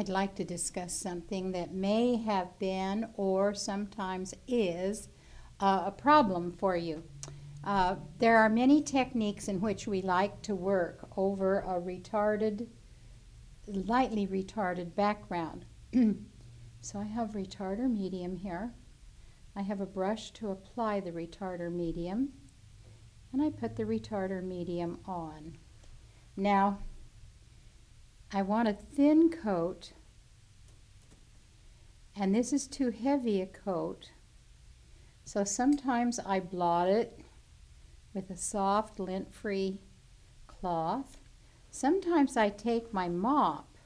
I'd like to discuss something that may have been or sometimes is uh, a problem for you. Uh, there are many techniques in which we like to work over a retarded, lightly retarded background. so I have retarder medium here. I have a brush to apply the retarder medium and I put the retarder medium on. Now I want a thin coat and this is too heavy a coat. So sometimes I blot it with a soft lint-free cloth. Sometimes I take my mop,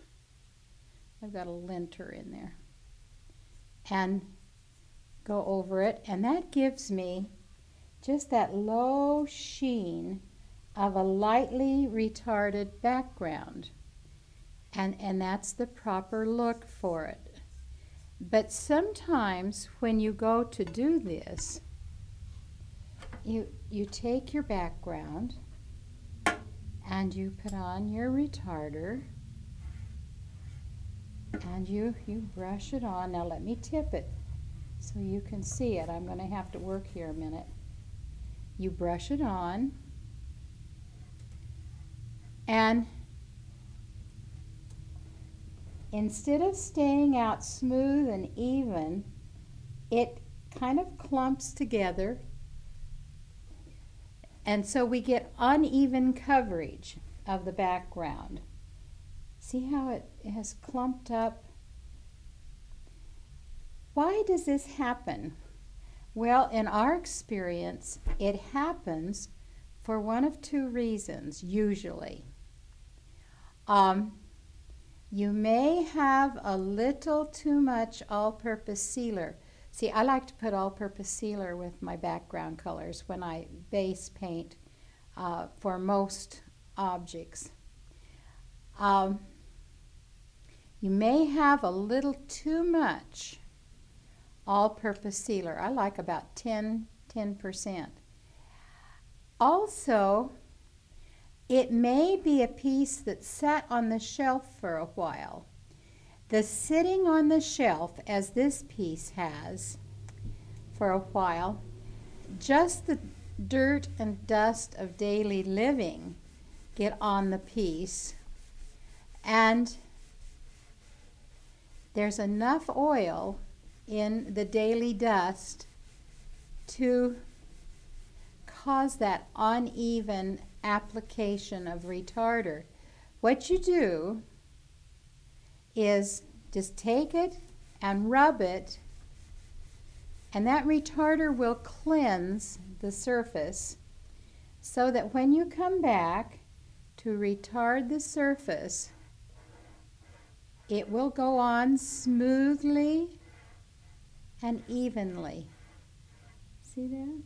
I've got a linter in there, and go over it and that gives me just that low sheen of a lightly retarded background and and that's the proper look for it. But sometimes when you go to do this you you take your background and you put on your retarder and you you brush it on. Now let me tip it so you can see it. I'm going to have to work here a minute. You brush it on and instead of staying out smooth and even it kind of clumps together. And so we get uneven coverage of the background. See how it has clumped up? Why does this happen? Well, in our experience, it happens for one of two reasons, usually. Um, you may have a little too much all-purpose sealer. See, I like to put all-purpose sealer with my background colors when I base paint uh, for most objects. Um, you may have a little too much all-purpose sealer. I like about 10, 10%. Also, it may be a piece that sat on the shelf for a while. The sitting on the shelf, as this piece has for a while, just the dirt and dust of daily living get on the piece and there's enough oil in the daily dust to cause that uneven application of retarder. What you do is just take it and rub it and that retarder will cleanse the surface so that when you come back to retard the surface it will go on smoothly and evenly. See that?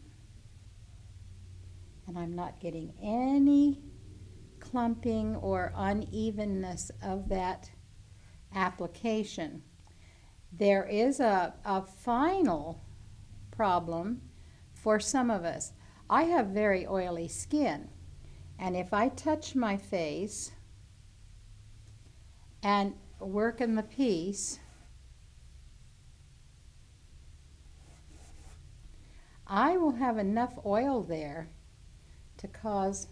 And I'm not getting any clumping or unevenness of that application. There is a, a final problem for some of us. I have very oily skin, and if I touch my face and work in the piece, I will have enough oil there to cause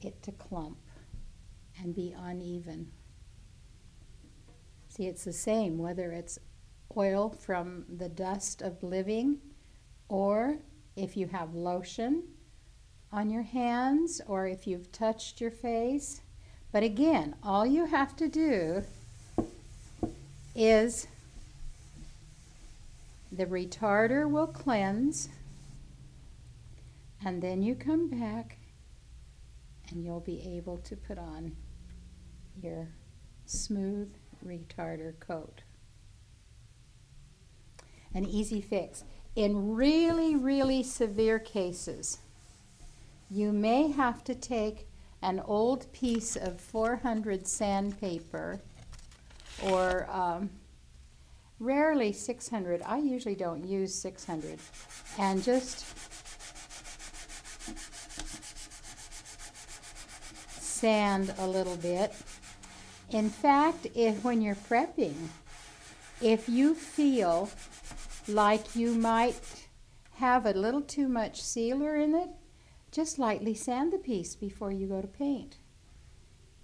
it to clump and be uneven. See, it's the same whether it's oil from the dust of living or if you have lotion on your hands or if you've touched your face. But again, all you have to do is the retarder will cleanse and then you come back and you'll be able to put on your smooth retarder coat. An easy fix. In really, really severe cases, you may have to take an old piece of 400 sandpaper or um, rarely 600. I usually don't use 600. And just sand a little bit. In fact, if when you're prepping, if you feel like you might have a little too much sealer in it, just lightly sand the piece before you go to paint.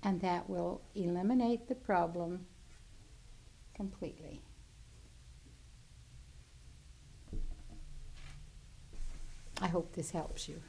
And that will eliminate the problem completely. I hope this helps you.